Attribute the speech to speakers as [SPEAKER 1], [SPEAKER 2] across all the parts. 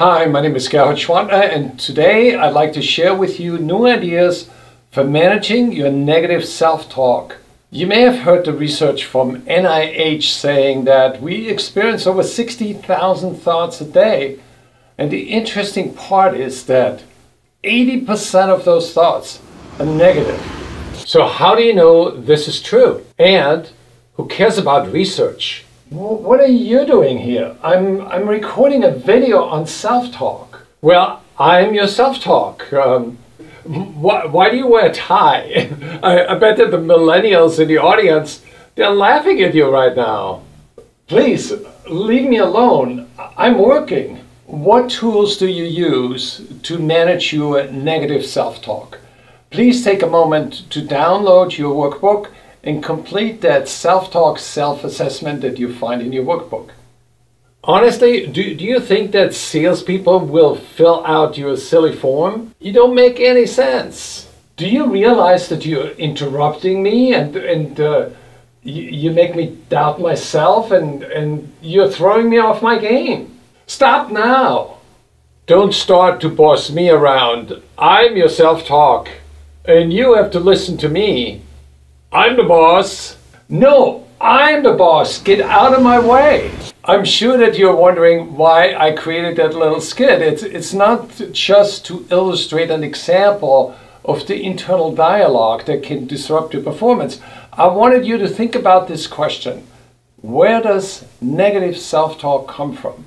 [SPEAKER 1] Hi, my name is Gerhard Schwantner, and today I'd like to share with you new ideas for managing your negative self-talk. You may have heard the research from NIH saying that we experience over 60,000 thoughts a day. And the interesting part is that 80% of those thoughts are negative. So how do you know this is true? And who cares about research? What are you doing here? I'm, I'm recording a video on self-talk. Well, I'm your self-talk. Um, why, why do you wear a tie? I, I bet that the millennials in the audience, they're laughing at you right now. Please, leave me alone. I'm working. What tools do you use to manage your negative self-talk? Please take a moment to download your workbook and complete that self-talk self-assessment that you find in your workbook. Honestly, do, do you think that salespeople will fill out your silly form? You don't make any sense. Do you realize that you're interrupting me and, and uh, you, you make me doubt myself and, and you're throwing me off my game? Stop now! Don't start to boss me around. I'm your self-talk and you have to listen to me. I'm the boss. No, I'm the boss. Get out of my way. I'm sure that you're wondering why I created that little skit. It's, it's not just to illustrate an example of the internal dialogue that can disrupt your performance. I wanted you to think about this question. Where does negative self-talk come from?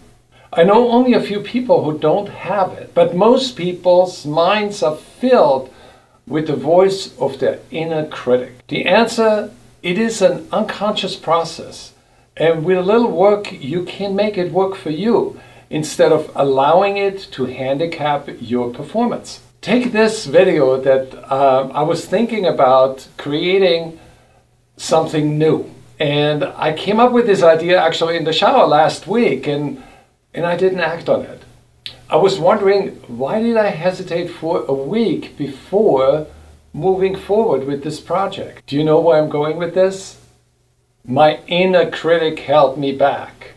[SPEAKER 1] I know only a few people who don't have it, but most people's minds are filled with the voice of their inner critic? The answer, it is an unconscious process. And with a little work, you can make it work for you instead of allowing it to handicap your performance. Take this video that uh, I was thinking about creating something new. And I came up with this idea actually in the shower last week and, and I didn't act on it. I was wondering why did I hesitate for a week before moving forward with this project? Do you know where I'm going with this? My inner critic held me back.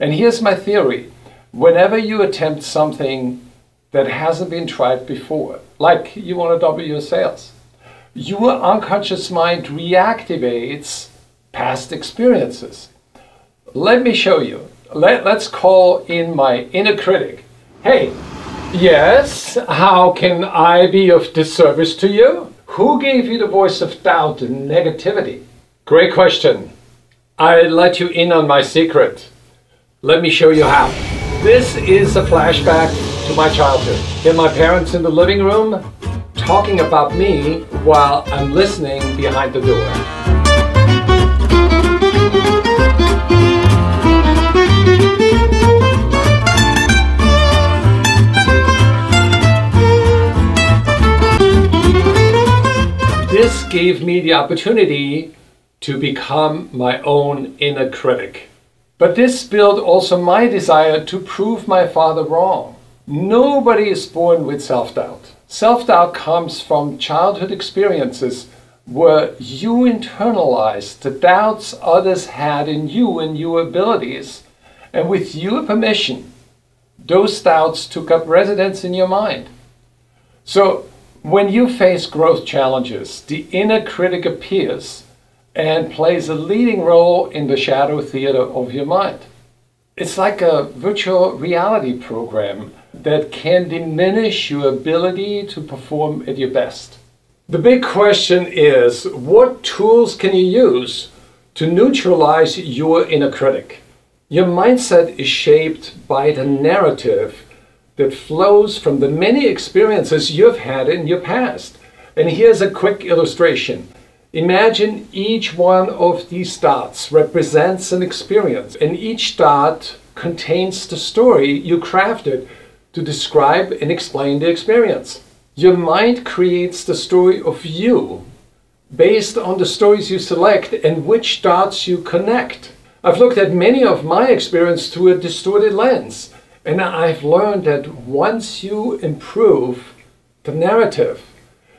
[SPEAKER 1] And here's my theory. Whenever you attempt something that hasn't been tried before, like you want to double your sales, your unconscious mind reactivates past experiences. Let me show you. Let, let's call in my inner critic Hey, yes, how can I be of disservice to you? Who gave you the voice of doubt and negativity? Great question. I let you in on my secret. Let me show you how. This is a flashback to my childhood. Get my parents in the living room talking about me while I'm listening behind the door. Gave me the opportunity to become my own inner critic. But this built also my desire to prove my father wrong. Nobody is born with self-doubt. Self-doubt comes from childhood experiences where you internalized the doubts others had in you and your abilities. And with your permission, those doubts took up residence in your mind. So when you face growth challenges, the inner critic appears and plays a leading role in the shadow theater of your mind. It's like a virtual reality program that can diminish your ability to perform at your best. The big question is, what tools can you use to neutralize your inner critic? Your mindset is shaped by the narrative that flows from the many experiences you've had in your past. And here's a quick illustration. Imagine each one of these dots represents an experience, and each dot contains the story you crafted to describe and explain the experience. Your mind creates the story of you based on the stories you select and which dots you connect. I've looked at many of my experience through a distorted lens. And I've learned that once you improve the narrative,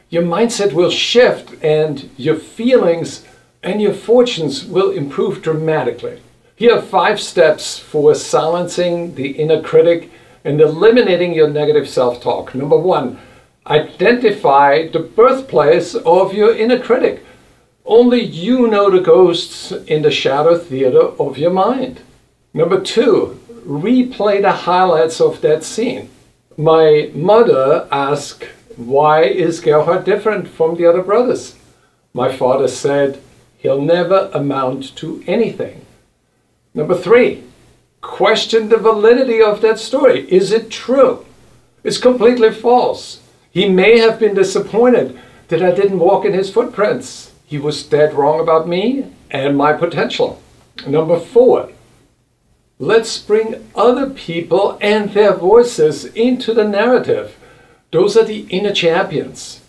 [SPEAKER 1] your mindset will shift and your feelings and your fortunes will improve dramatically. Here are five steps for silencing the inner critic and eliminating your negative self-talk. Number one, identify the birthplace of your inner critic. Only you know the ghosts in the shadow theater of your mind. Number two, replay the highlights of that scene. My mother asked, why is Gerhard different from the other brothers? My father said, he'll never amount to anything. Number three, question the validity of that story. Is it true? It's completely false. He may have been disappointed that I didn't walk in his footprints. He was dead wrong about me and my potential. Number four, let's bring other people and their voices into the narrative. Those are the inner champions.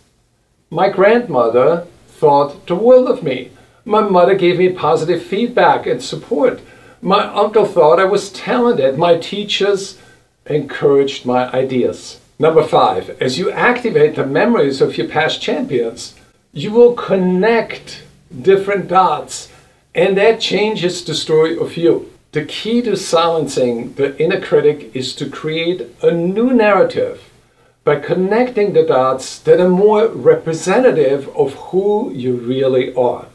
[SPEAKER 1] My grandmother thought the world of me. My mother gave me positive feedback and support. My uncle thought I was talented. My teachers encouraged my ideas. Number five, as you activate the memories of your past champions, you will connect different dots and that changes the story of you. The key to silencing the inner critic is to create a new narrative by connecting the dots that are more representative of who you really are.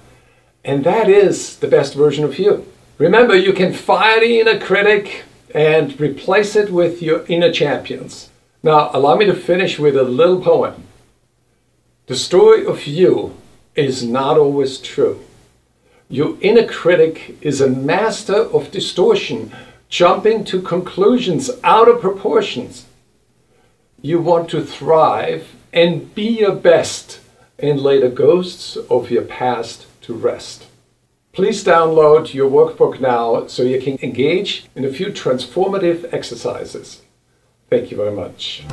[SPEAKER 1] And that is the best version of you. Remember, you can fire the inner critic and replace it with your inner champions. Now, allow me to finish with a little poem. The story of you is not always true. Your inner critic is a master of distortion, jumping to conclusions out of proportions. You want to thrive and be your best and lay the ghosts of your past to rest. Please download your workbook now so you can engage in a few transformative exercises. Thank you very much.